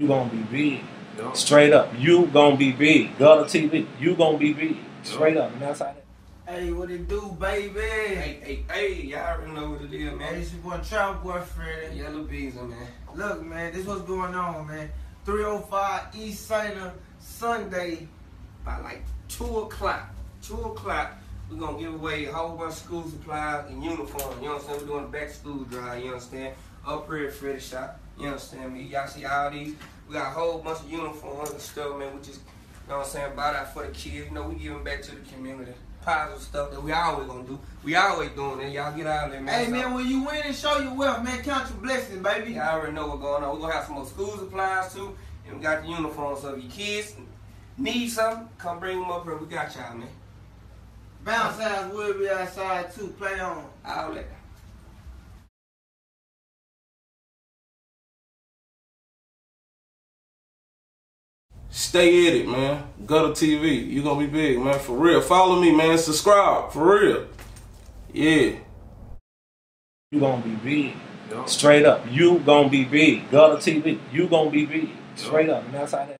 You gonna be big. Yup. Straight up. You gonna be big. Gutta TV. You gonna be big. Straight up. And that's how that. Hey, what it do, baby? Hey, hey, hey, y'all already know what it is, Man, man. it's your boy Trap Boyfriend. Freddy. Yella Beezy, man. Look, man, this what's going on, man. 305 East Salem, Sunday. By like 2 o'clock, 2 o'clock, we're gonna give away a whole bunch of school supplies and uniforms. You understand? We're doing a back school drive, you understand? Up here at Freddy Shop, you understand me? Y'all see all these? We got a whole bunch of uniforms and stuff, man. We just, you know what I'm saying, bought out for the kids. You know, we giving back to the community. Positive stuff that we always gonna do. We always doing it. Y'all get out of there, man. Hey, man, when you win and show your wealth, man, count your blessings, baby. Y'all already know what's going on. We're gonna have some more school supplies too, and we got the uniforms. So if your kids need something, come bring them up here. We got y'all, man. Bounce house will be outside too. Play on. All that. Stay at it, man. Gutta TV. You gonna be big, man. For real. Follow me, man. Subscribe. For real. Yeah. You gonna be big. Yup. Straight up. You gonna be big. Gutta TV. You gonna be big. Straight up. And that's how that.